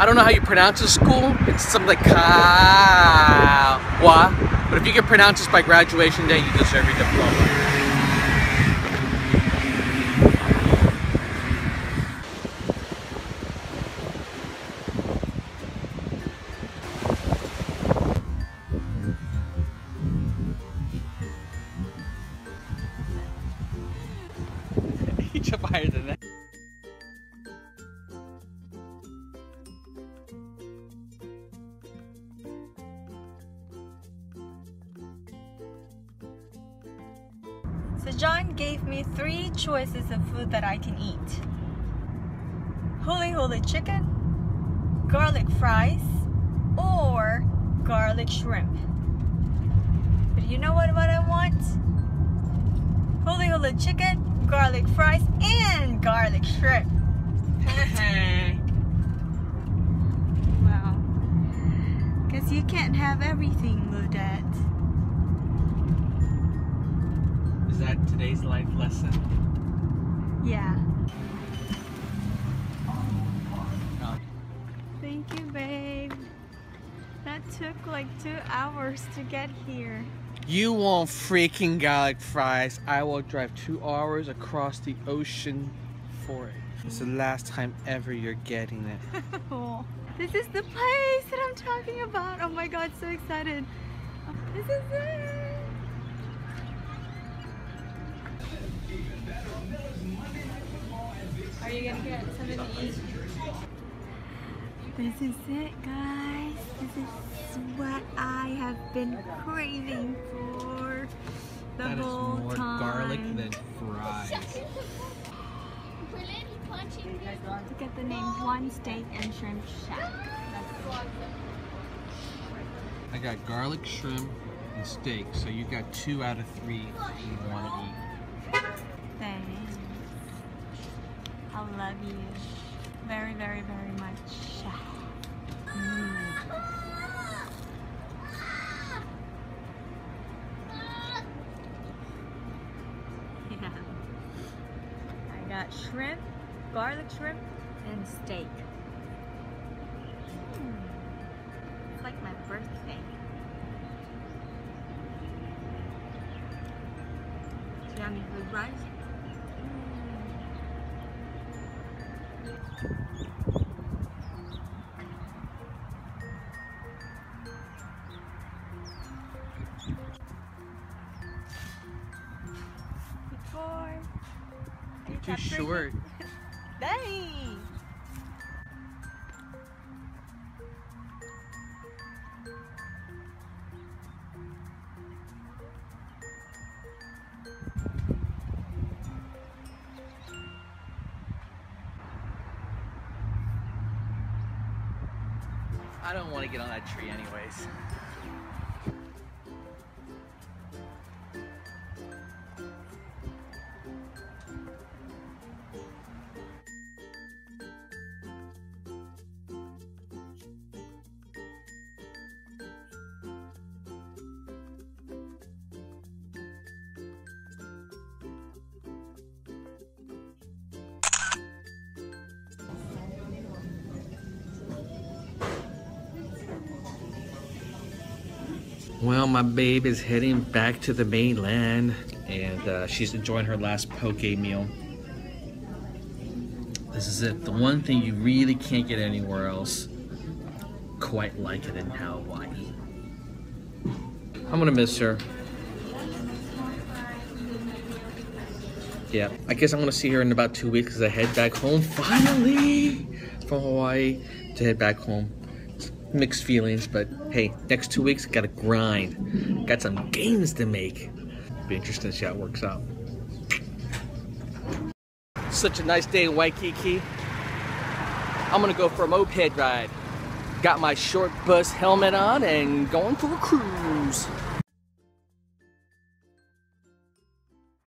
I don't know how you pronounce this school. It's something like Kawa. But if you can pronounce this by graduation day, you deserve your diploma. Each up higher than that. So John gave me three choices of food that I can eat. Huli huli chicken, garlic fries, or garlic shrimp. But you know what, what I want? Huli huli chicken, garlic fries, and garlic shrimp. wow. Because you can't have everything, Ludette. That today's life lesson? Yeah. Thank you, babe. That took like two hours to get here. You want freaking garlic fries? I will drive two hours across the ocean for it. It's the last time ever you're getting it. Oh, this is the place that I'm talking about. Oh my god, so excited. This is it. Are you gonna get something to eat? This is it, guys. This is what I have been craving for the That is whole more time. garlic than fries. Look at the name, One Steak and Shrimp Shack. I got garlic shrimp and steak, so you got two out of three you want to eat. Thanks. I love you very, very, very much. Mm. Got shrimp, garlic shrimp, and steak. Mm. It's like my birthday. Yummy with rice. Before. You're too short. Dang. I don't want to get on that tree anyways. Well, my babe is heading back to the mainland and uh, she's enjoying her last poke meal. This is it. The one thing you really can't get anywhere else quite like it in Hawaii. I'm gonna miss her. Yeah, I guess I'm gonna see her in about two weeks because I head back home finally from Hawaii to head back home. Mixed feelings, but hey, next two weeks gotta grind. Got some games to make. Be interesting to see how it works out. Such a nice day in Waikiki. I'm gonna go for a moped ride. Got my short bus helmet on and going for a cruise.